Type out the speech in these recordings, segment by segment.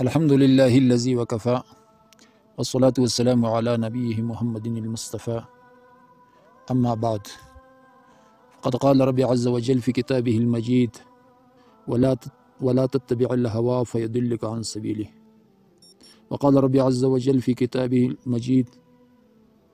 الحمد لله الذي وكفى والصلاة والسلام على نبيه محمد المصطفى أما بعد فقد قال ربي عز وجل في كتابه المجيد ولا ولا تتبع الهوى فيدلك عن سبيله وقال ربي عز وجل في كتابه المجيد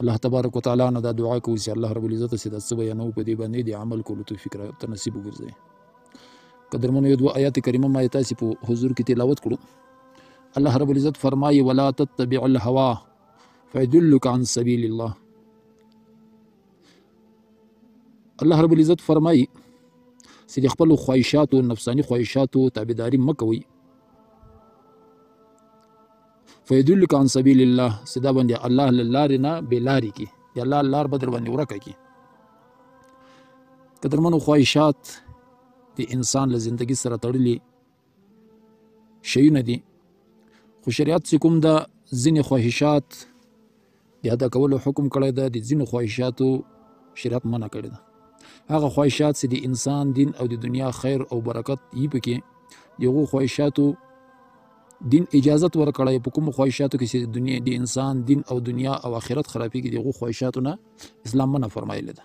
الله تبارک وتعالی نه دا دعا کوو چې الله رب العزت چې دا څه بیانوو په دې باندې د عمل کولو توفیق راته نصیب وګرځوي قدرمنو یو دوه آیات کریمه ما یې تاسې په حضور کې تلاوت کړو الله رب العزت فرمایي ولا تتبع الهوا فیدلک عن سبیل الله الله رب العزت فرمایي چې د خپل خواهشاتو نفساني خواهشاتو تابعداري مکوئ فیدلک عن سبیل الله سدا باندې الله لارې نه بې لارې کی یا الله لار بدر باندې ورکه کی قدرمنو خواهشات د انسان له زندگی سره تړلي شیونه دي خو شریعت چې کوم دا ځینې خواهشات د ادا کولو حکم کړی ده، د ځینو خواهشاتو شریعت منع کړی ده. هغه خواهشات چې د انسان دین او د دنیا خیر او برکت یي پکې د هغو خواهشاتو دین اجازت ورکړی په کوم خواهشاتو کې چې د دنیا د انسان دین او دنیا او آخرت خرابېږي د هغو خواهشاتو نه اسلام منع فرمایلی ده.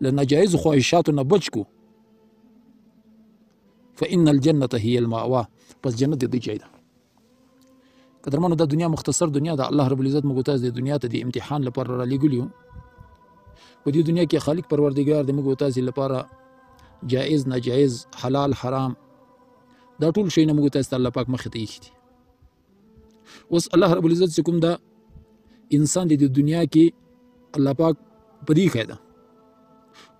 له ناجایز خواهشاتو نه بچ کو فإن الجنة هي المأوى پس جنت دې ځای ده قدرمنو د دنیا مختصر دنیا ده الله رب العزت موږ ته د دنیا ته د امتحان لپاره را لګلیو په دې دنیا کې خالق پروردگار د موږ تاسو لپاره جائز ناجائز حلال حرام دا ټول شی نه موږ تاسو الله پاک مخ ته ایښي اوس الله رب العزت چې کوم دا انسان دی د دنیا کې الله پاک په دې خیده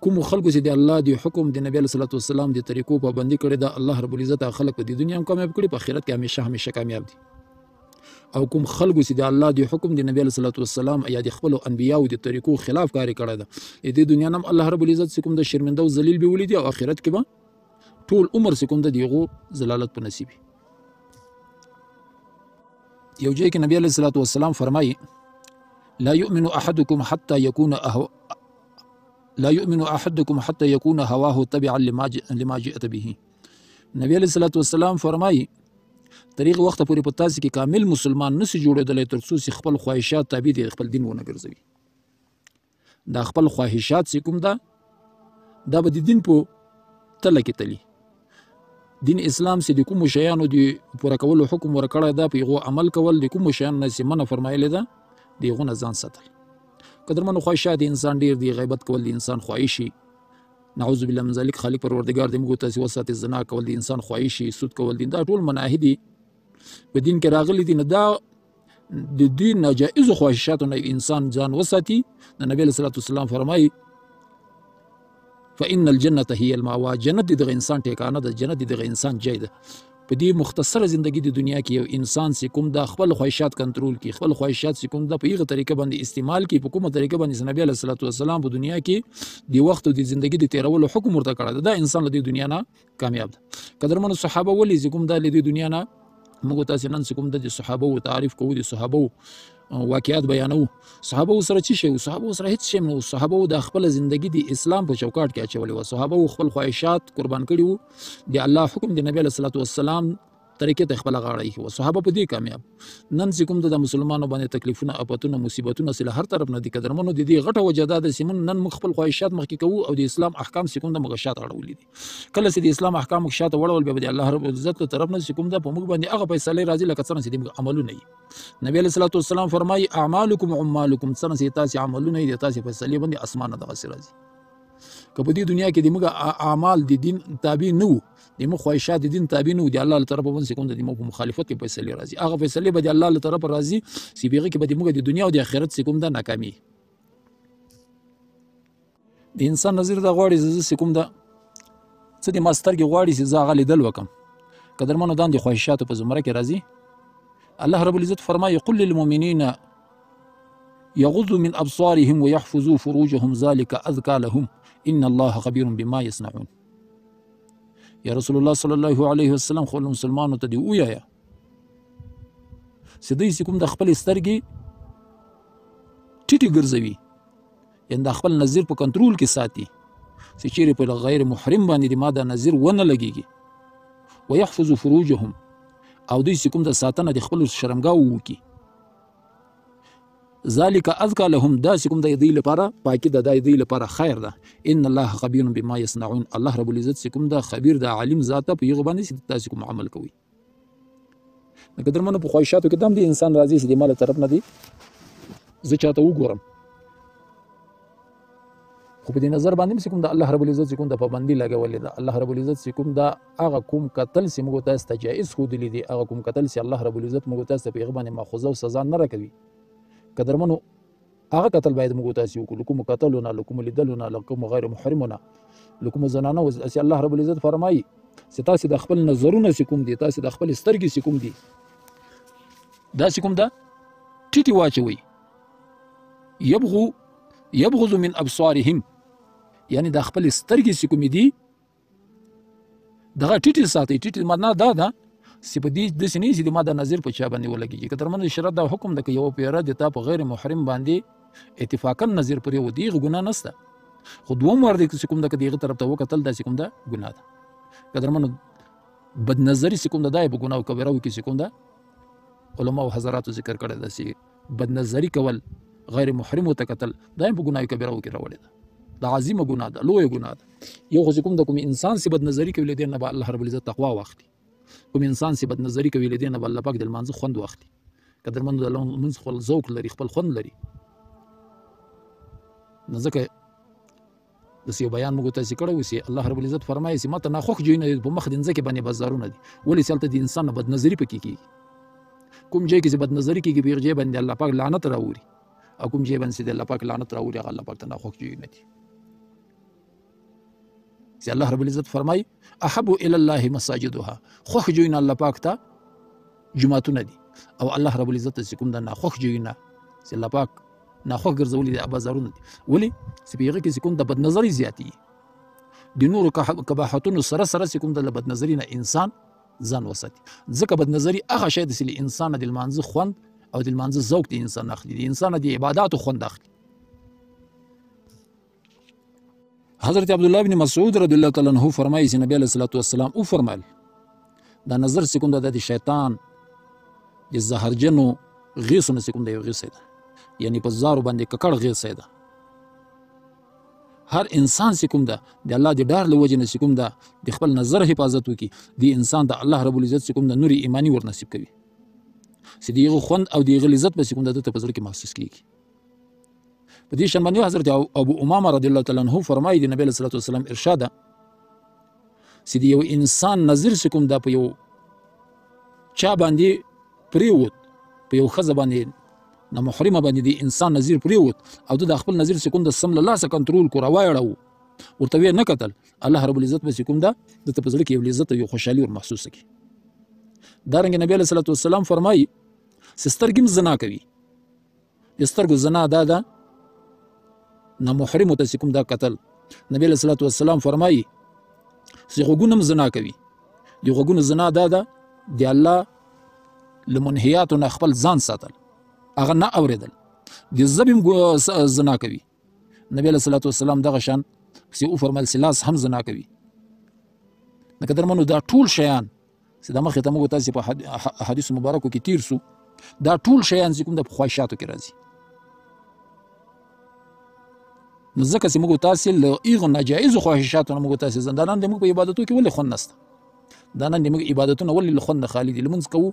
کوم خلکو چې د الله دی حکم د نبی صلی الله علیه وسلم د طریقو پابندي کړې ده الله رب العزت خلک په دې دنیا هم کامیاب کړي په آخرت کې همیشه همیشه کامیاب دي او کوم خلکو چې د الله دی حکم د نبی صلی الله علیه وسلم یا د خپل انبیایو د طریقو خلاف کاری کړی ده د دنیا نم الله رب العزت کوم د شرمنده او ذلیل به ولیدي او آخرت کې به ټول عمر چې کوم د دیغو زلالت په نصیب یو ځای کې نبی علیه الصلاۃ والسلام فرمایي لا يؤمن احدكم حتى يكون أهو لا يؤمن احدكم حتى يكون هواه تبعا لما لما جئت به نبی علیه الصلاۃ والسلام فرمایي طریق وخت پورې په تاسو کې کامل مسلمان نسی جوړېدلی تر څو خپل خواهشات تابع دي خپل دین ونه ګرځوي دا خپل خواهشات چې کوم ده دا به د دین په تله کې تلي دین اسلام چې د کومو شیانو د پوره کولو حکم ورکړی دا په هغو عمل کول د کومو شیانو نه چې منع فرمایلې ده د هغو نه ځان ساتل قدرمنو خواهشات د انسان ډېر دی غیبت کول د انسان خواهشي نعوذ بالله من ذلک خالق پروردګار دې موږ ته وساتي زنا کول د انسان خواهشي سود کول دي دا ټول مناهي دي په دین کې راغلي دي نه دا د دوی ناجائز خواهشاتو نه انسان ځان وساتي د نبی صلی الله علیه وسلم فرمایي فإن الجنة هي المأوى جنت دغه انسان ټیکانه ده جنت دغه انسان ځای ده په دې مختصره زندگی د دنیا کې یو انسان سې کوم دا خپل خواهشات کنټرول کی خپل خواهشات سې کوم دا په یغه طریقه باندې استعمال کی په کومه طریقه باندې نبی علیه الصلاه والسلام په دنیا کې د وخت او د زندگی د تیرولو حکم ورته کړی دا انسان له دې دنیا نه کامیاب ده قدرمن صحابه ولې زکم دا لدی دنیا نه موږ تاسو نن کوم د صحابه او تعریف کوو د صحابه واقعیات بیانو صحابه سره چی شي صحابه سره هیڅ شي نو صحابه د خپل ژوندۍ د اسلام په چوکاټ کې اچولې و صحابه خپل خواهشات قربان کړي وو د الله حکم د نبی صلی الله علیه وسلم طریقې ته خپل غاړه ایښې وه صحابه په دې کامیاب نن چې کوم د مسلمانانو باندې تکلیفونه اپتونه مصیبتونه سره هر طرف نه دي قدرمنو د دې غټه وجه دا ده چې موږ نن موږ خپل خواهشات مخکې کوو او د اسلام احکام چې کوم د موږ شاته اړولي دي کله چې د اسلام احکام موږ شاته وړول بیا د الله رب العزت له طرف نه چې کوم د په موږ باندې هغه فیصله راځي لکه څنګه چې د موږ عملونه وي نبی علیه الصلاه والسلام فرمایي اعمالکم عمالکم څنګه چې تاسو عملونه دي تاسو فیصله باندې اسمانه دغه سره راځي که په دې دنیا کې د موږ اعمال د دین تابع نه وو د مو خواهشات د دین تابع نه دي الله له طرفه باندې کوم د مو په مخالفت کې فیصله راځي هغه فیصله به د الله له طرفه راځي چې بیغه کې به د موږ د دنیا او د آخرت سکم ده ناکامي د انسان نظر دا غواړي چې زه کوم دا څه د ماسترګې غواړي چې زه هغه لیدل وکم قدرمنو دان د خواهشاتو په زمره کې راځي الله رب العزت فرمایي قل للمؤمنین يغضوا من أبصارهم ويحفظوا فروجهم ذلك أذكى لهم إن الله خبير بما يصنعون یا رسول الله صلی الله علیه وسلم خو مسلمانو ته دی ویایا چې دوی چې کوم د خپل سترګې ټیټې ګرځوي یعنې د خپل نظر په کنټرول کې ساتي چې چیرې په غیر محرم باندې د ما د نظر ونه لګیږي ويحفظ فروجهم او دوی چې کوم د ساتنه د خپل شرمګاو وکي ذالک اذکا لهم داسې کوم د دوی لپاره پاکي ده د دوی لپاره خیر ده ان الله خبیر بما یصنعون الله رب العزت چې کوم د خبیر د عالم ذاته په یغه باندې چې تاسو کوم عمل کوي لکه درمنه په خواهشاتو کې دم دي انسان راځي چې د مال طرف نه دي زه چاته وګورم خو په دې نظر باندې چې کوم د الله رب العزت چې کوم د پابندي لګولې ده الله رب العزت چې کوم دا هغه کوم قتل چې موږ تاسو ته جایز ښودلی دی هغه کوم قتل چې الله رب العزت موږ تاسو ته په هغه باندې ماخوذه او سزا نه راکوي قدرمنو هغه قتل باید موږ تاسو وکړو کوم قتلونه لکم لیدلونه لکم غیر محرمونه لکم زنانه او چې الله رب العزت فرمایي چې تاسو د خپل نظرونه چې کوم دي تاسو د خپل سترګې چې کوم دي دا چې کوم دا ټیټي واچوي یبغو یبغض من ابصارهم یعنی دا خپل سترګې چې کومې دي دغه ټیټې ساتي ټیټې معنا دا ده چې په دې داسې نه چې د ما د نظر په چا باندې ولګېږي که تر منځ شرط دا حکم ده که یوه پیره د تا په غیر محرم باندې اتفاقا نظر پرې و دیغه ګناه نشته خو دوم ور دی چې کوم ده که دیغه طرف ته وکتل دا چې کوم ده ګناه ده که تر منځ بد نظری چې کوم ده دا په ګناه او کبیره کې چې کوم ده علما او حضرات ذکر کړی دا چې بدنظري کول غیر محرمو ته کتل دا هم په ګناه کبیره کې راوړی ده دا عظیمه ګناه ده لویه ګناه ده یو خو کوم د کوم انسان سي بدنظري کوي له دې نه به الله رب العزت تقوا واخلي کوم انسان سي بدنظري کوي له دې نه به الله پاک د لمانځه خوند واخلي قدرمند د لمونځ خپل ذوق لري خپل خوند لري نو ځکه داسې یو بیان موږ تاسې کړی و چې الله رب العزت فرمایي چې ماته ناخوښ ځایونه دي په مخ د مځکې باندې بازارونه دي ولې چې هلته د انسان نه بدنظري پکې کېږي کوم ځای کې چې بدنظري کېږي په هغه ځای باندې الله پاک لعنت راوري او کوم ځای باندې چې د الله پاک لعنت راوري هغه الله پاک ته ناخوښ ځایونه دي چې الله رب العزت فرمایي احب الی الله مساجدها خوښ ځایونه الله پاک ته جماعتونه دي او الله رب العزت چې کوم د ناخوښ جوینه چې الله پاک ناخوښ ګرځولي د بازارونه دي ولې چې په هغه کې چې کوم د بدنظري زیاتی د نورو قباحتونو سره سره چې کوم د بدنظري نه انسان ځان وساتي ځکه بدنظري هغه شی دی چې انسان د لمانځه خوند او د لمانځه ذوق د انسان اخلي د انسان د عبادتو خوند اخلي حضرت عبد الله بن مسعود رضی الله تعالی عنہ فرمایي چې نبی علیه الصلاۃ والسلام او فرمایل دا نظر سکون ده د شیطان د زهرجنو غیسو نه سکون دی غیسه ده یعنی په زارو باندې ککړ غیسه ده هر انسان سکوم ده د الله د ډار له وجې نه سکوم ده د خپل نظر حفاظت وکي د انسان د الله رب العزت سکوم ده نوري ایمانی ور نصیب کوي چې دیغه خوند او دیغه لذت به سکوم ده ته په زړه کې محسوس کیږي په دې شان باندې حضرت ابو امامه رضی الله تعالی عنہ فرمایي د نبی صلی الله علیه وسلم ارشاد چې یو انسان نظر سکم دا په یو چا باندې پریوت په یو خزه باندې نه محرمه باندې دی انسان نظر پریوت او د خپل نظر سکون د سم له لاسه کنټرول کو راوړو ورته وی نه کتل الله رب العزت به سکون دا د په زړه کې یو لذت یو خوشحالي ور محسوس کی دارنګ نبی صلی الله علیه وسلم فرمایي سسترګم زنا کوي د سترګو زنا دا ده نه محرم ته کوم دا قتل نبی له صلوات والسلام فرمایي چې غوګونم زنا کوي د غوګونو زنا دا ده د الله لمنهیات نه خپل ځان ساتل هغه نه اوریدل د زبم زنا کوي نبی علیه الصلاة والسلام دغه شان پسې وفرمایل چې لاس هم زنا کوي لکه درمنو دا ټول شیان چې د مخې ته موږ تاسې په احادیثو مبارکو کې تیر سو دا ټول شیان چې کوم د خواهشاتو کې راځي نو ځکه چې موږ تاسې له هغو ناجایزو خواهشاتو نه موږ تاسې زندانان دي موږ په عبادتو کې ولې خوند نسته دا نن موږ عبادتونه ولې له خوند خالي دي لمونځ کوو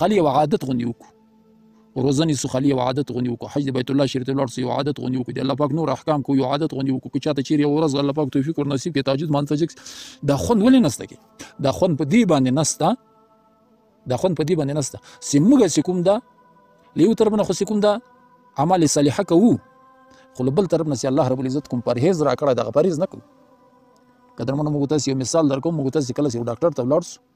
خلی یو عادت غوندي وکړو روزنې سو خلی یو عادت غوندي وکړو حج د بیت الله شریف ته لاړ سو یو عادت غوندي وکړو د الله پاک نور احکام کو یو عادت غوندي وکړو که چاته چیرې یو ورځ الله پاک توفیق ور نصیب کړي تهجد مانځ فجر دا خوند ولې نسته کې دا خوند په دې باندې نسته دا خوند په دې باندې نسته چې موږ چې کوم دا له یو طرف نه خو چې کوم دا عمل صالحه کوو خو له بل طرف نه چې الله رب العزت کوم پرهیز راکړی دغه پرهیز نه کوو قدرمنو موږ تاسو یو مثال درکوم موږ تاسو کله چې ډاکټر ته ولاړ سو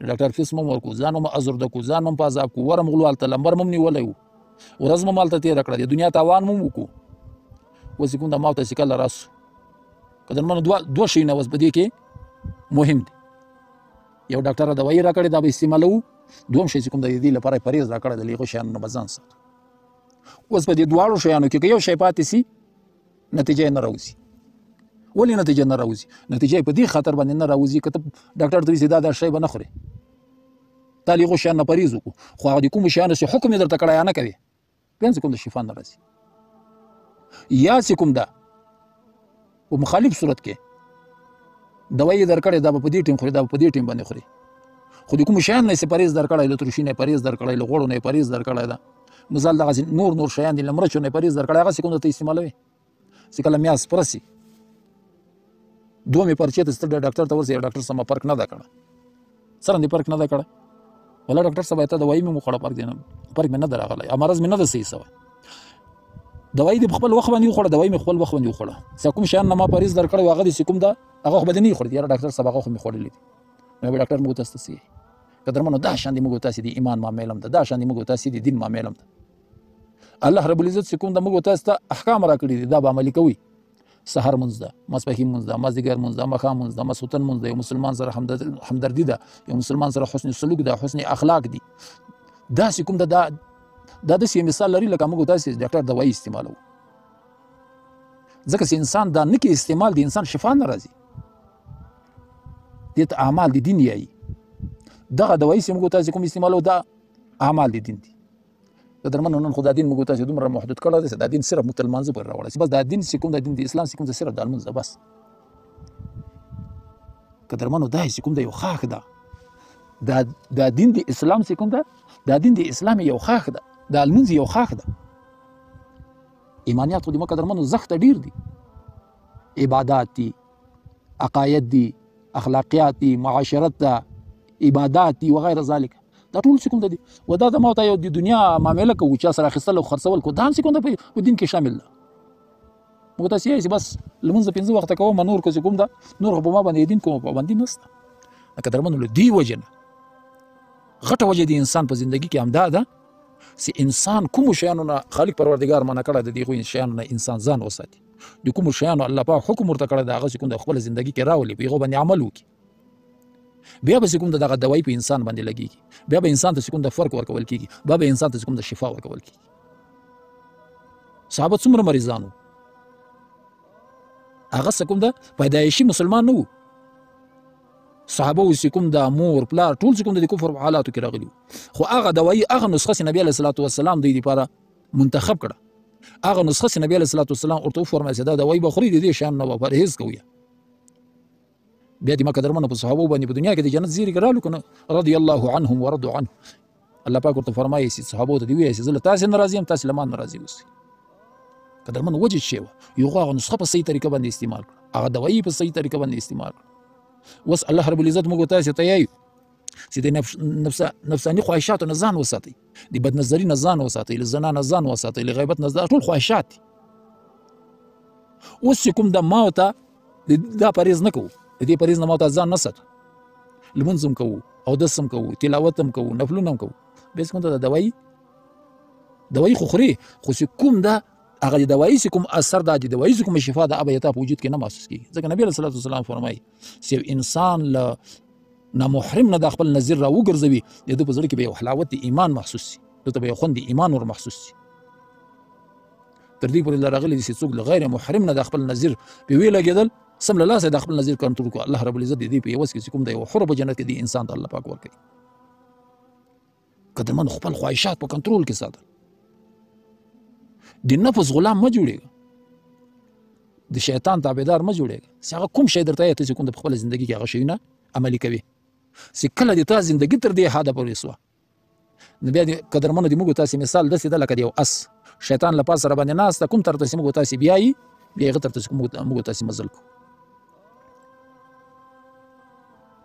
ډاکټر فیس مم ورکو ځان مم ازر د کو ځان مم په عذاب کو ورم غلو الته لمبر مم نیولای وو ورځ مم الته تیر کړه د دنیا تاوان مم وکو وسی کوم د ماو ته سکل راس کدن من دوا دو شي نه وس بدی کې مهم دی یو ډاکټر دوايي راکړي دا به استعمالو دوم شي کوم د دې لپاره پریز راکړه د لیغو شان نه بزان سات اوس په دې دواړو شیانو کې یو شی پاتې سي نتیجه نه راوځي ولې نتیجه نه راوځي نتیجه په دې خاطر باندې نه راوځي کته ډاکټر دوی زیاده دا شی به نه خوري تالي غو شان پریز کو خو هغه کوم شان سه حکم درته کړای نه کوي پنځه کوم شفا نه راځي یا سکم دا په مخالف صورت کې دوايي درکړې دا په دې ټیم خوري دا په دې ټیم باندې خوري خو د کوم شان نه سپریز درکړې د ترشینه پریز درکړې لغړو نه پریز درکړې دا مزال دغه نور نور شیان دي لمرچو نه پریز درکړی هغه سکوند ته استعمالوي چې کله میاس پرسي دوه مې پرچې ته ستړي ډاکټر ته ورسې ډاکټر سم پرک نه دا کړه سره دې پرک نه دا کړه ولا ډاکټر صاحب ته دوايي مې مخړه پرک دینم پرک مې نه دراغله یا مرز مې نه دسې سوه دوايي دې خپل وخت باندې وخړه دوايي مې خپل وخت باندې وخړه سې کوم شان نه ما پریز درکړ واغه دې کوم دا هغه خو بدني خور دې ډاکټر صاحب هغه خو مې خورلې نو ډاکټر مو تاسو سي قدرمنو دا شان دي موږ تاسو دي ایمان ما ملم ده دا شان دي موږ تاسو دي دین ما ملم ده الله رب العزت چې کوم د موږ تاسو ته احکام راکړي دي دا به عملي کوي سحر منځ ده ماسپښین منځ ده مازدیګر منځ ده ماښام منځ ده مسوتن منځ ده یو مسلمان سره همدردي ده یو مسلمان سره حسن سلوک ده حسن اخلاق دي دا چې کوم د دا د داسې مثال لري لکه موږ تاسو ډاکټر دوايي استعمالو ځکه چې انسان دا نه کې استعمال دي انسان شفا نه راځي دې ته اعمال د دین یایي دغه دوایي چې موږ تاسو کوم استعمالو دا اعمال د دین دي د درمنو نن خدای دین موږ تاسو دومره محدود کړل چې دا دین صرف متلمانځ پر راوړل بس دا دین چې کوم د دین د اسلام چې کوم د صرف د المنځ بس که درمنو دا چې کوم د یو خاخ ده دا دا دین د اسلام چې کوم ده دا دین د اسلام یو خاخ ده دا المنځ یو خاخ ده ایمانیات خو د مکه درمنو زخت ډیر دي عبادات دي عقاید دي اخلاقیات دي معاشرت ده عبادات دي وغير ذلك دا ټول څه کوم دي و دا د موت یو د دنیا معاملې کوي چې سره خستل او خرڅول کو دا هم څه کوم په دین کې شامل ده موږ تاسو یې بس لمونځ پنځه وخت کوم نور کو کوم دا نور په ما باندې دین کوم پابندي نشته لکه درمنو له دی وجنه غټه وجه دی انسان په زندگی کې همدا ده چې انسان کوم شیانو نه خالق پروردگار منع کړی د دې خو شیانو نه انسان ځان وساتي د کوم شیانو الله پاک حکم ورته کړی دا غسی کوم د خپل ژوندۍ کې راولي په هغه باندې عمل وکړي بیا به کوم دغه دوايي په انسان باندې لګيږي بیا به انسان ته کوم د فرق ورکول کیږي بیا به انسان ته کوم د شفا ورکول کیږي صحابه څومره مریضانو هغه کوم د پیدایشي مسلمان نه وو صحابه اوس کوم د مور پلار ټول کوم د کفر په حالاتو کې راغلي خو هغه دوايي هغه نسخه نبی علیه الصلاۃ والسلام د دې لپاره منتخب کړه هغه نسخه چې نبی علیه الصلاة والسلام ورته وفرمایل چې دا دوایي به خوري د دې شیانو نه به پرهېز کوی بیا د مکه درمنه په صحابو باندې په دنیا کې د جنت زیری ګرالو کنه رضی الله عنهم ورضوا عنه الله پاک ورته فرمایي چې صحابو ته دی وایي چې زه له تاسو ناراضي یم تاسو له ما ناراضي اوسئ که درمن وجد شي یو هغه نسخه په صحیح طریقه باندې استعمال کړه هغه دوایي په صحیح طریقه باندې استعمال کړه وس الله رب العزت موږ ته چې ته یې چې د نفس نفس نفساني خواهشاتو نه ځان وساتي د بد نظری نه ځان وساتي له زنا نه ځان وساتي له غیبت نه ټول خواهشات اوس چې کوم د ما او ته دا پرېز نه کوو د دې پرېز نه ما ته ځان نه ساتو لمونځ هم کوو اودس هم کوو تلاوت هم کوو نفلونه هم کوو بیا څه کوم ته د دوایي دوایي خو خوري خو چې کوم دا هغه د دوایي چې کوم اثر دا د دوایي چې کوم شفا د ابه یتا په وجود کې نه محسوس کیږي ځکه نبی صلی الله علیه وسلم فرمایي چې انسان له نه محرم نه د خپل نظیر را وګرځوي د ده په زړه کې به یو حلاوت ایمان محسوس شي ده ته به یو خوند ایمان ور محسوس شي تر دې پورې لرغلي دي چې څوک له غیر محرم نه د خپل نظیر په وی لګېدل سم له لاسه د خپل نظیر کنټرول کو الله رب العزت دې په یوس کې کوم دی او حرب جنت کې دې انسان ته الله پاک ورکړي که د من خپل خواهشات په کنټرول کې ساتل د نفس غلام مه جوړېږه د شیطان تابعدار مه جوړېږه چې هغه کوم شی درته ته چې کوم د خپل ژوندۍ کې هغه شیونه عملي کوي چې کله د تا ژوندۍ تر دې حده پورې سوه نو بیا د قدرمنو د موږ تاسې مثال داسې ده لکه د یو اس شیطان له پاسه را باندې ناسته کوم تر تاسې موږ تاسې بیایي بیا هغه تر تاسې موږ تاسې مزل کوو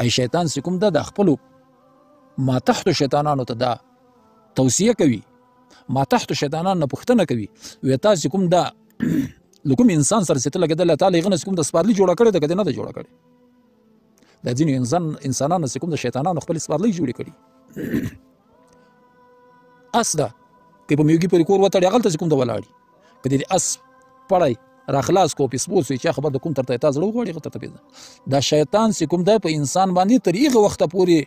ای شیطان چې کوم ده د خپلو ما تحت شیطانانو ته دا توصیه کوي ما تحت شیطانان نه پوښتنه کوي وې تاسو کوم دا لکم انسان سره ستل کېدل تعالی غنس کوم د سپارلی جوړ کړي د کده نه د جوړ کړي د ځینو انسان انسانانو سره کوم د شیطانانو خپل سپارلی جوړ کړي اسدا کې په میوګي پر کور وته هغه ته کوم د ولاړي په دې اس پړای را خلاص کو په سپور سي چې خبر د کوم ترته تا زړه غوړي غته ته پیدا دا شیطان سي کوم د په انسان باندې تر یغه وخت پوري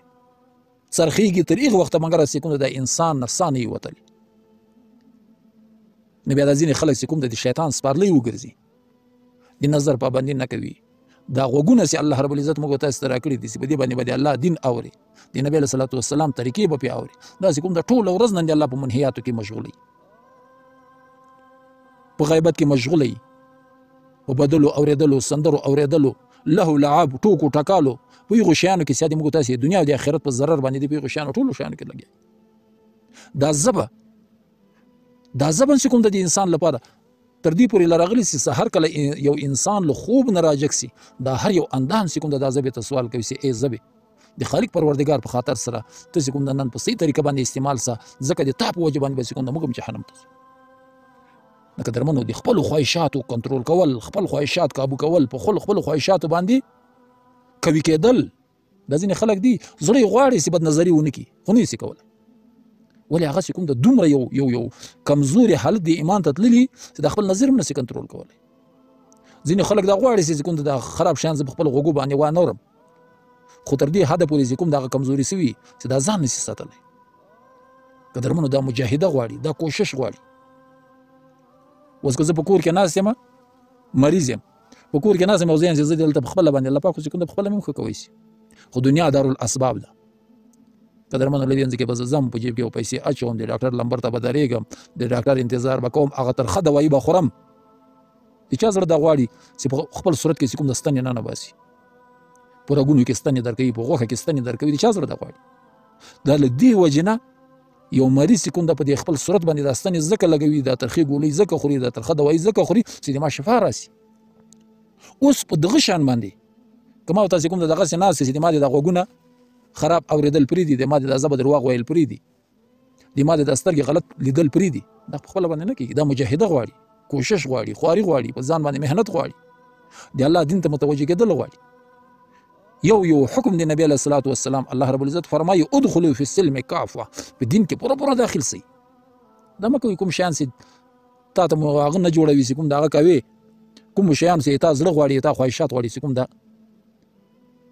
څرخیږي تر یغه وخت مګر سي کوم د انسان نفسان یې وتل نبي د ځینې خلک سي کوم د شیطان سپارلې وګرځي د نظر پابندي نه کوي دا غوګونه سي الله رب العزت موږ ته ستر کړی دي چې بده باندې باندې الله دین اوري د نبی صلی الله علیه وسلم طریقې به پی اوري دا چې کوم د ټول ورځ نن الله په منهیاتو کې مشغولي په غیبت کې مشغولي په بدلو اوریدلو سندرو اوریدلو له لعب ټوکو ټکالو په یو شیانو کې ساده موږ تاسو دنیا او د آخرت په ضرر باندې دی په یو شیانو ټول شیانو کې لګي دا زبه دا زبن چې کوم د انسان لپاره تر دې پورې لراغلي سي سهار کله یو انسان له خوب نه راجګ سي دا هر یو اندام سي کوم د عذاب ته سوال کوي سي ای زبه د خالق پروردگار په خاطر سره ته سي کوم د نن په صحیح طریقه باندې استعمال سه ځکه د تا په وجه باندې سي کوم د موږ جهنم ته لکه درمنو د خپل خواهشاتو کنټرول کول خپل خواهشات کابو کول په خپل خپل خواهشاتو باندې کوي کېدل دا ځینې خلک دي زړه یې غواړي چې بدنظري ونه کړي خو نه یې شي کولی ولې هغه چې کوم د دومره یو یو یو کمزوري حالت دی ایمان ته تللي چې د خپل نظر هم نه شي کنټرول کولی ځینې خلک دا غواړي چې کوم د خراب شیان زه په خپل غوږو باندې وانه اورم خو تر دې حده پورې چې کوم دغه کمزوري سوي چې دا ځان نشي ساتلی قدرمنو دا مجاهده غواړي دا کوشش غواړي اوس که زه په کور کې ناست یم مریض یم په کور کې ناسم او ځین چې زه دلته په خپل باندې الله پاک چې کوم په خپل مې مخ کوي سي خو دنیا دار الاسباب ده قدرمن لوینځ کې بس زم په جیب کې پیسې اچوم د ډاکټر لمبر ته بدرېږم د ډاکټر انتظار وکوم هغه تر خه دوايي به خورم د چا زړه د غواړي چې خپل صورت کې کوم د ستنې نه نه باسي په رګونو کې ستنې درکوي په غوښه کې ستنې درکوي د چا زړه د غواړي دا له دې وجنه یو مریض چې کوم د په دې خپل صورت باندې د ستنې ځکه لګوي د ترخې ګولۍ ځکه خوري د ترخه دوایي ځکه خوري چې د ما شفا راسي اوس په دغه شان باندې کوم او تاسو کوم دغه سي ناس چې د ما د غوګونه خراب اوریدل پری دي د ما د زبد رواغ ویل پری دي د ما د سترګې غلط لیدل پری دي دا په خپل باندې نه کیږي دا مجاهده غواړي کوشش غواړي خواري غواړي په ځان باندې مهنت غواړي د الله دین ته متوجه کېدل غواړي یو یو حکم دی نبی علیه الصلاۃ والسلام الله رب العزت فرمایي ادخلوا فی السلم کافه په دین کې پوره پوره داخل سي دا مکه کوم شان سي تا ته مو هغه نه جوړوي سي کوم دا هغه کوي کوم شیان سي تا زړه غواړي تا خواهشات غواړي سي کوم دا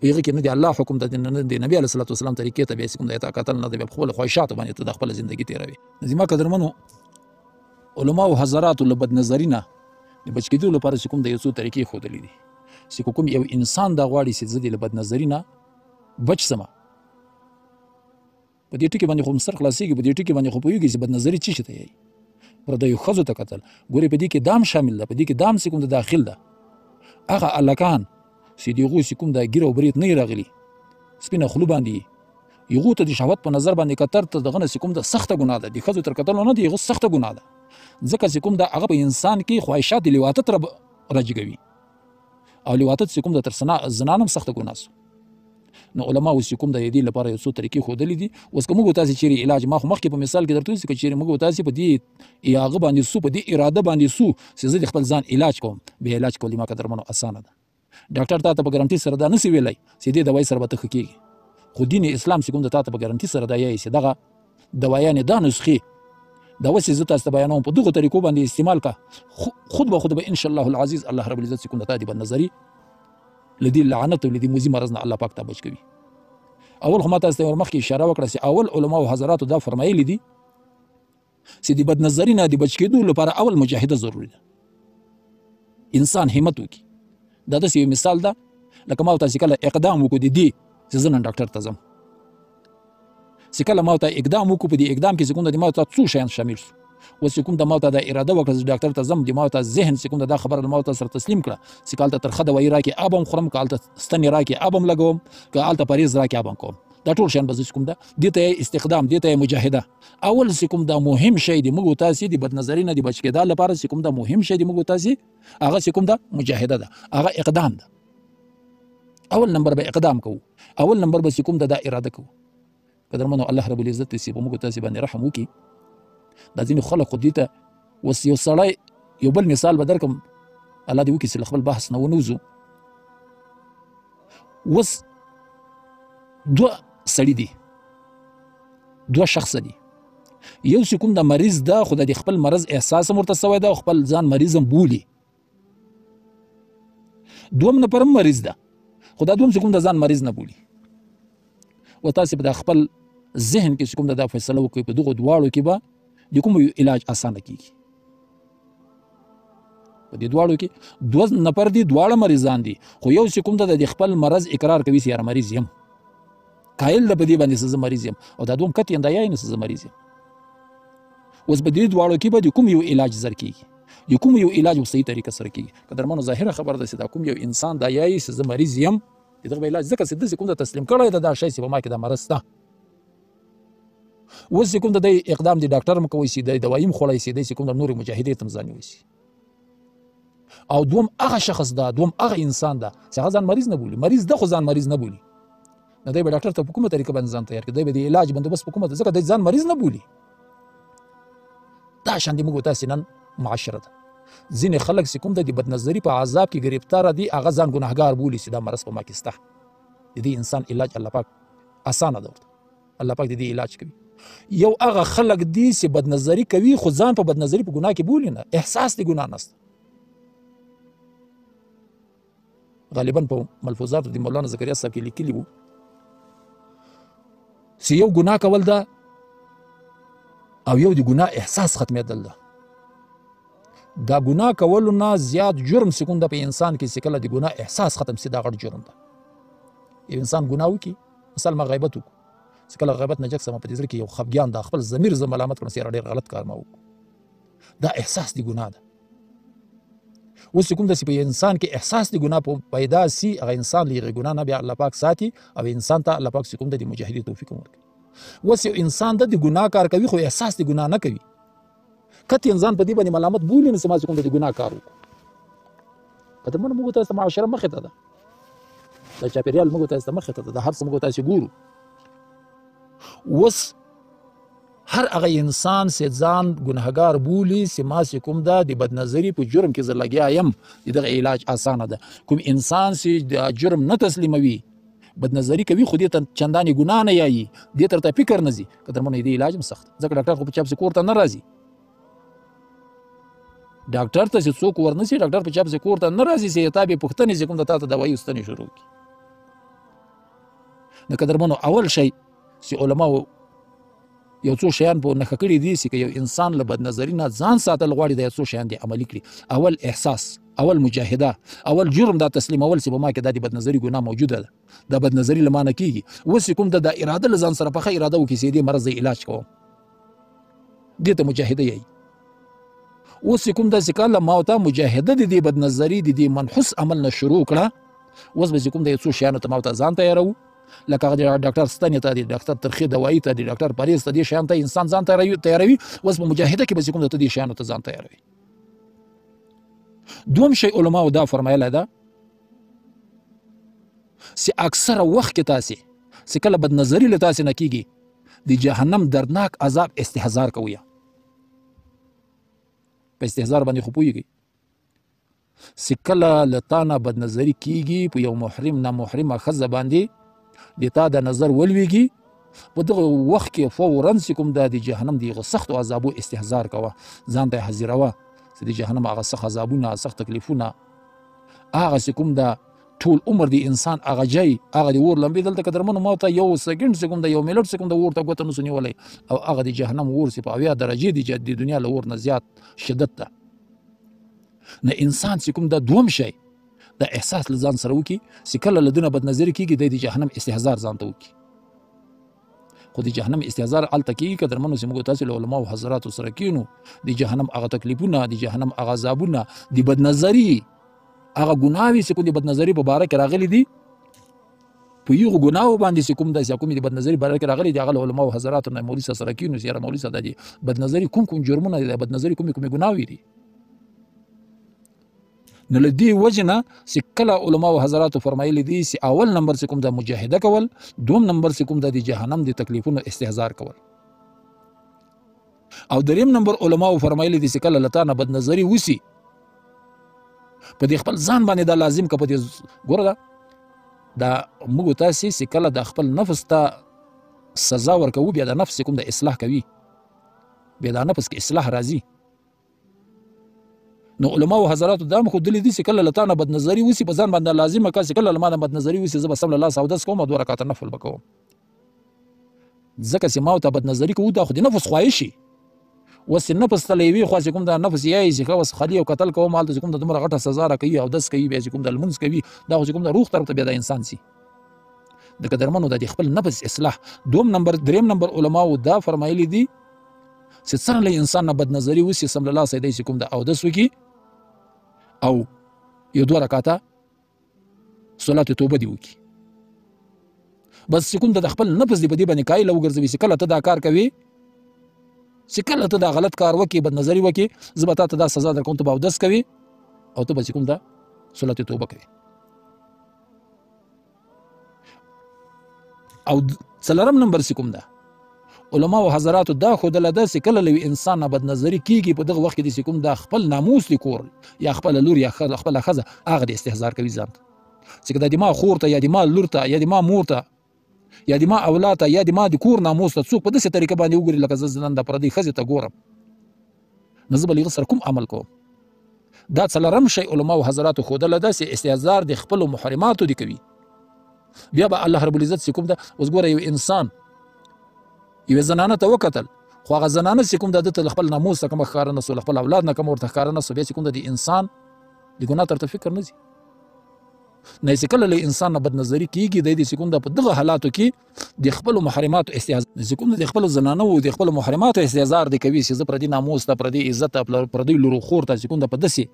یغه کې نه دی الله حکم ته نه دی نبی علیه الصلاۃ والسلام طریقې ته به سي کوم دا تا قتل نه دی خپل خواهشات باندې ته د خپل ژوندۍ تیروي ځما قدرمنو علماو حضراتو له بدنظري نه د بچ کېدو لپاره چې کوم د یو څو طریقې ښودلې دي چې که کوم یو انسان دا غواړي چې زه دې له بدنظري نه بچ سم په دې ټکي باندې خو سر خلاصېږي په دې ټکي باندې خو پوهېږي چې بدنظري څه شي ته یې پردیو ښځو ته کتل ګورې په دې کې دام شامل ده په دې کې دام چې کوم د داخل ده هغه هلکان چې دیغو چې کوم دا ګیر او برید نه راغلی سپینه خلو باندې یغو ته د شهوت په نظر باندې کتر ته دغه نس کوم د سخته ګناه ده د خزو تر کتل نه دی غو سخته ګناه ده ځکه چې کوم د هغه په انسان کې خواهشات لیواتت را راجګوي او لیواتت چې کوم د تر سنا زنانم سخته ګناه سو نو علما اوس چې کوم د دې لپاره یو څو طریقې ښودلې دي اوس که موږ تاسو چیرې علاج ما خو مخکې په مثال کې درته وسې چیرې موږ تاسو په دې یاغه باندې سو په دې اراده باندې سو چې زه د خپل ځان علاج کوم به علاج کولې ما قدر منو اسانه ده ډاکټر تاسو په ګارانټي سره دا نسی ویلای چې دې دوايي سره به تخ کیږي خو دین اسلام چې کوم د تاسو په ګارانټي سره دا یې چې دغه د ویانې دا نسخې دا وسې زه تاسو ته بیانوم په دغه طریقو باندې استعمال کا خود به خود به ان شاء الله العزیز الله رب العزت کوم ته دې بنظری لدی لعنت او لدی موزي مرض نه الله پاک ته بچ کوي اول خو ما تاسو ته مخکې اشاره وکړه چې اول علما او حضرات دا فرمایلی دي چې د بد نظری نه د بچ کېدو لپاره اول مجاهده ضروري ده انسان همت وکړي دا داسې یو مثال ده لکه ما تاسو کله اقدام وکړو د دې چې زه نن ډاکټر ته ځم چې کله ما ته اقدام وکړو په دې اقدام کې کوم د ما ته څو شیان شامل شو اوس کوم د ما ته د اراده وکړه چې ډاکټر ته ځم د ما ته ذهن چې کوم د خبره د ما ته سره تسلیم کړه چې کال ته ترخه د وای راکې ابم خورم کال ته ستنې راکې ابم لګوم کال ته پریز راکې ابم کوم دا ټول شیان به کوم ده دې ته استخدام دې ته مجاهده اول چې کوم دا مهم شی دی موږ تاسو د بدنظرۍ نه د بچ کېدا لپاره چې کوم دا مهم شی دی موږ تاسو هغه چې کوم دا مجاهده ده هغه اقدام ده اول نمبر به اقدام کوو اول نمبر به چې کوم دا, دا اراده کوو قدرمنو الله رب العزت دې چې موږ تاسو باندې رحم وکړي دا ځینې خلک خو دې ته اوس یو سړی یو بل مثال به درکم الله دې وکړي چې له خپل بحث نه ونوځو اوس دوه سړي دي دوه شخص دي یو چې کوم د مریض ده خو د خپل مرض احساس هم ورته سوی ده او خپل ځان مریض هم بولي دوم نه پرم مریض ده خو دا دوم چې کوم د ځان مریض نه بولي و تاسو په خپل ذهن کې کوم د فیصله وکړي په دغه دواړو کې به د کوم علاج اسانه کیږي په دې دواړو کې دوه نفر دي دواړه مریضان دي خو یو چې کوم د خپل مرض اقرار کوي چې یار مریض یم قائل ده په دې باندې چې زه مریض یم او دا دوم کتي انده یې نه چې زه مریض یم اوس په دې دواړو کې به د کوم یو علاج زر کیږي د کوم یو علاج په صحیح طریقه سره کیږي که درمنو ظاهره خبره ده چې دا کوم یو انسان دا یایي چې زه مریض یم د دغه علاج ځکه چې داسې کوم د تسلیم کړی ده دا شی چې په ما کې دا مرض شته اوس چې کوم د دی اقدام د ډاکټر هم کوی شي د دوايي هم خوړی شي دی چې کوم د نورې مجاهدې ته هم ځان نیوی شي او دوم هغه شخص ده دوم هغه انسان ده چې هغه ځان مریض نه بولي مریض ده خو ځان مریض نه بولي نو دی به ډاکټر ته په کومه طریقه باندې ځان تیار کړي دی به د علاج بندوبست په کومه ځکه د ځان مریض نه بولي دا شان دی موږ تاسو نن معاشره ده ځینې خلک چې کوم د بدنظری په عذاب کې گرفتار دي هغه ځان ګناهګار بولي چې دا مرض په ما کې سته د دې انسان علاج الله پاک اسانه ده ورته الله پاک دې علاج کوي یو هغه خلک دي چې بدنظری کوي خو ځان په بدنظری په ګناه کې بولي نه احساس دې ګناه نشته غالبا په ملفوظاتو د مولانا زکریا صاحب کې لیکلي وو چې یو ګناه کول ده او یو د ګناه احساس ختمېدل ده دا ګناه کولو نه زیات جرم سکون ده په انسان کې چې کله د ګناه احساس ختم سي دا غټ جرم ده یو انسان ګناه وکړي مثلا ما غیبت وکړو چې کله غیبت نه جک سم په دې ځل کې یو خفګان ده خپل ضمیر زه ملامت کړم چې ډېر غلط کار ما وکړو دا احساس دی ګناه ده اوس چې کوم داسې په انسان کې احساس د ګناه په پیدا سي هغه انسان له هغې ګناه نه بیا الله پاک ساتي او انسان ته الله پاک چې کوم د مجاهدي توفیق هم ورکوي اوس یو انسان د ګناه کار کوي خو احساس د ګناه نه کوي کته انسان په دې باندې ملامت بولي نو سماج کوم د ګناه کار وکړي کته موږ موږ تاسو معاشره مخه ته ده د چاپیریال موږ تاسو مخه ته ده هر څه موږ تاسو ګورو وس هر هغه انسان چې ځان ګنهګار بولي چې ما چې کوم ده د بدنظري په جرم کې زه لګیا یم د دغه علاج اسانه ده کوم انسان چې دا جرم نه تسلیموي بدنظري کوي خو دې ته چندانې ګناه نه یایي دې تر ته فکر نه ځي که درمنه دې علاج هم سخت ځکه ډاکټر خو په چا پسې کور ته نه راځي ډاکټر ته چې څوک ورنسي ډاکټر په چا پسې کور ته نه راځي چې تا به پوښتنې چې کوم د تا ته دوایي ستنې شروع کړي نو که درمنو اول شی چې علماو یو څو شیان په نخښه کړي دي چې یو انسان له بد نظری نه ځان ساتل غواړي د یو څو شیان دی عملی کړي اول احساس اول مجاهده اول جرم دا تسلیمول چې په ما کې د بد نظری ګناه موجوده ده د بد نظری لمانه کیږي اوس کوم د اراده لزان سره په اراده وکړي چې دې مرز علاج کوم دې ته مجاهده یي اوس کوم داسې کار له ما او تا مجاهده د دې بدنظري د دې منحوس عمل نه شروع کړه اوس به چې کوم د یو څو شیانو ته ما او تا ځان تیاروو لکه هغه د ډاکټر ستنې ته د ډاکټر ترخې دوایي ته د ډاکټر پرهیز ته دې شیان ته انسان ځان تیاروي تیاروي اوس په مجاهده کې به چې کوم ته دې شیانو ته ځان تیاروي دوم شی علماو دا فرمایله ده چې اکثره وخت کې تاسې چې کله بدنظري له تاسې نه کیږي د جهنم دردناک عذاب استهزار کوي په استهزار باندې خو پوهیږي چې کله له تا نه بدنظري کیږي په یو محرم نه محرمه ښځه باندې د تا د نظر ولویږي په دغه وخت کې فورا چې کوم دا د جهنم دغه سختو عذابو استهزار کوه ځان ته حاضروه چې د جهنم هغه سخت عذابونه سخت تکلیفونه هغه چې کوم دا ټول عمر دی انسان هغه جای هغه دی ور لمبي دلته قدرمن ما ته یو سکند سکند یو ملټ سکند ور ته غوته نس نیولای او هغه دی جهنم ور سی په اویا درجه دی جد دنیا لور نه زیات شدت ده نه انسان چې کوم د دوم شي د احساس لزان سره وکي چې کله لدنه بد نظر کیږي د جهنم استهزار ځان ته وکي خو د جهنم استهزار الته کیږي که درمنو چې موږ تاسو له علما او حضرات سره کینو د جهنم هغه تکلیفونه د جهنم هغه عذابونه د بد نظری هغه ګناوي چې کوم د بدنظري په باره کې راغلي دي په یو ګناو باندې چې کوم داسې کوم د بدنظري باره کې راغلي دي هغه علماء او حضرات نه مولوی صاحب سره کینو چې مولوی صاحب دي بدنظري کوم کوم جرمونه دي بدنظري کوم کوم ګناوي دي نو لدی وجنه چې کله علما او حضرات فرمایلی دي چې اول نمبر چې کوم د مجاهده کول دوم نمبر چې کوم د جهنم د تکلیفونو استهزار کول او دریم نمبر علماو فرمایلی دي چې کله لتا نه بد نظری وسی په دې خپل ځان باندې دا لازم کپه دې ګوره دا دا موږ تاسو چې کله د خپل نفس ته سزا ورکوو بیا د نفس کوم د اصلاح کوي بیا د نفس کې اصلاح راځي نو علما او حضرات دا مخ دلی دي چې کله لتا نه بدنظری وسی په ځان باندې لازمه کا چې کله لما نه بدنظری وسی زب سم الله سعودس کوم دوه رکعات نفل وکوم ځکه چې ما ته بدنظری کوو دا خو د نفس خواهشي وس نفس تلې وی خو چې کوم دا نفس یې چې خو خلی او قتل کوم حالت چې کوم د دومره غټه سزا را کوي او دس کوي به چې کوم د لمونځ کوي دا خو چې کوم د روح طرف ته به د انسان سي د قدرمنو د خپل نفس اصلاح دوم نمبر دریم نمبر علماو دا فرمایلی دي چې سره له انسان نه بد نظری وسی سم الله سیدی چې کوم د او د سوګي او یو دوه رکعاته صلات توبه دی وکي بس چې کوم د خپل نفس دی په دې باندې کایله وګرځوي چې کله ته دا کار کوي چې کله ته دا غلط کار وکي بد نظری وکي زبتا ته دا سزا درکوم ته باودس کوي او ته به کوم دا صلات توبه کوي او څلورم نمبر سکوم ده علما او حضرات دا خود له داسې کله لوي انسان نه بد نظری کیږي په دغه وخت کې د کوم دا خپل ناموس لیکور یا خپل لور یا خپل خزه هغه د استهزار کوي ځان چې دا د ما خور ته یا د ما لور ته یا د ما مور ته یا د ما اولاد ته یا د ما د کور ناموس ته څوک په داسې طریقه باندې وګوري لکه زه نن د پردۍ ښځې ته ګورم نو زه به له هغه سره کوم عمل کوم دا څلورم شی علماو حضراتو ښودلی ده چې استعذار د خپلو محرماتو دي کوي بیا به الله رب العزت چې کوم ده اوس ګوره یو انسان یوې زنانه ته وکتل خو هغه زنانه چې کوم ده ده ته د خپل ناموس څخه کومه ښکاره نه سوله خپل اولاد نه کومه ورته ښکاره نه سوه بیا چې کوم ده د انسان د ګناه ترته فکر نه ځي نه چې کله له انسان نه بد نظری کیږي د دې سکون د په دغه حالاتو کې د خپل محرمات استعزاز چې کوم د خپل زنانه او د خپل محرمات استعزار د کوي چې زه پر دې ناموس ته پر دې عزت پر دې لورو خور ته چې کوم د په دسي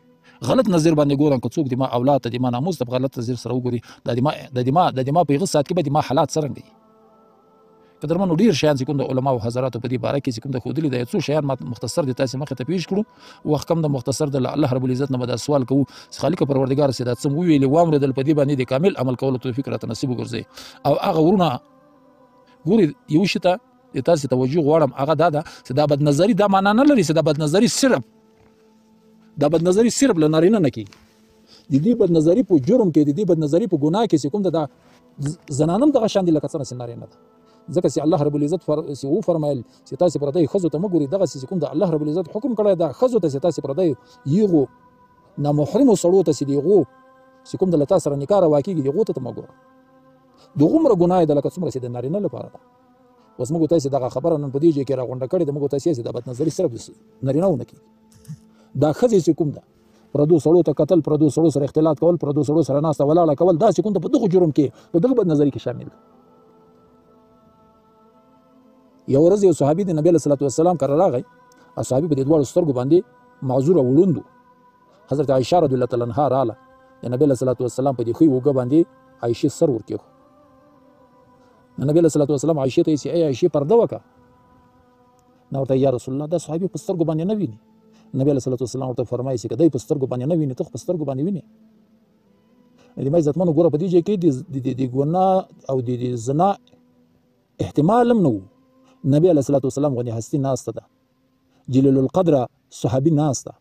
غلط نظر باندې ګورم که څوک د ما اولاد ته د ما ناموس ته غلط نظر سره وګوري د ما د ما د ما په غو سات کې به د ما حالات څرنګه دي قدرمنو ډیر شیان چې کوم د علماو حضراتو په دې باره کې چې کوم د ښودلي د یو څو شیان ما مختصر د تاسو مخې ته پیش کړو وخت کم د مختصر د الله رب العزت نه به دا سوال کوو چې خالق پروردګار چې دا څه وویلې واورېدل په دې باندې د کامل عمل کولو توفیق راته نصیب وګرځي او هغه ورونه ګوري یو شي ته د تاسو توجه غواړم هغه دا ده چې دا بد نظری دا معنا نه لري چې دا بد نظری صرف دا بد نظری صرف لنارینه نه کی د دې بدنظري په جرم کې د دې بدنظري په ګناه کې چې کوم ده دا زنانم دغه شان دي لکه څنګه چې نارینه ده ځکه چې الله رب العزت فر... چې و فرمایل چې تاسو پر دې خزو ته مګوري دغه چې کوم د الله رب العزت حکم کړی دا خزو ته چې تاسو پر دې یغو نه محرم سړو ته چې دیغو چې کوم د لتا سره نکاح روا کیږي دیغو ته مګور د غمر ګناه د لکه څومره چې د نارینه لپاره ده اوس موږ تاسو دغه خبره نن په دې ځای کې راغونډه کړې د موږ تاسو چې د بد نظر سره بس نارینه ونه کی دا خزې چې کوم ده پردو سړو ته قتل پردو سړو سره اختلاط کول پردو سړو سره ناسته ولاړه کول دا سکون ته په دغه جرم کې په دغه بد نظر کې شامل دی یو ورځ یو صحابي د نبی صلی الله علیه وسلم کړه راغی او صحابي په دې دوه سترګو باندې معذور وړوند حضرت عائشه رضی الله تعالی عنها رااله د نبی صلی الله علیه وسلم په دې خوې وګ باندې عائشه سر ورکیو نبی صلی الله علیه وسلم عائشه ته یې عائشه پرده وکړه نه ورته یا رسول الله دا صحابي په سترګو باندې نه ویني نبی علیه الصلاه والسلام ورته فرمایي چې کدی په سترګو باندې نه ویني ته په سترګو باندې ویني لما عزتمن ګوره په دې ځای کې د ګناه او د زنا احتمال هم نه وو نبی علیه الصلاه والسلام غونې هستی ناسته ده جلیل القدر صحابي ناسته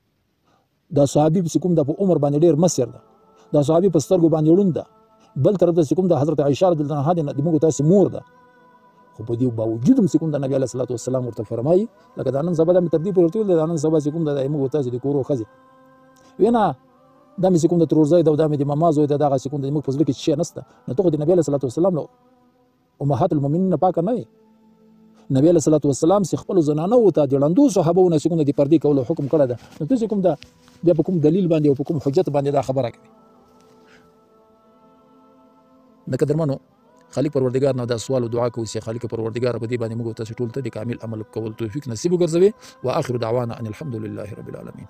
دا صحابي چې کوم د په عمر باندې ډیر مسر ده دا صحابي په سترګو باندې وړوند ده بل طرف ته کوم د حضرت عائشه رضی الله عنها د موږ تاسو مور ده خو په دې باوجود هم کوم د نبی علیه الصلاه والسلام ورته فرمایي لکه دا نن سبا د تر دې پورې ټول د نن سبا کوم د موږ تاسو د کورو خزه وینا دا مې کوم د ترورځای دا د مې د ممازو دا دغه کوم د موږ په ځل کې شي نسته نو ته د نبی علیه الصلاه والسلام امهات المؤمنین نه پاکه نه وي نبی علیه الصلاۃ والسلام چې خپل زنانه او ته د ړندو صحابه ونه سکون د پردې کولو حکم کړی ده نو تاسو کوم دا بیا په کوم دلیل باندې او په کوم حجت باندې دا خبره کوي د قدرمنو خالق پروردگار نه دا سوال او دعا کوي چې خالق پروردگار په دې باندې موږ تاسو ټول ته د کامل عمل کول توفیق نصیب وګرځوي واخر دعوانا ان الحمد لله رب العالمین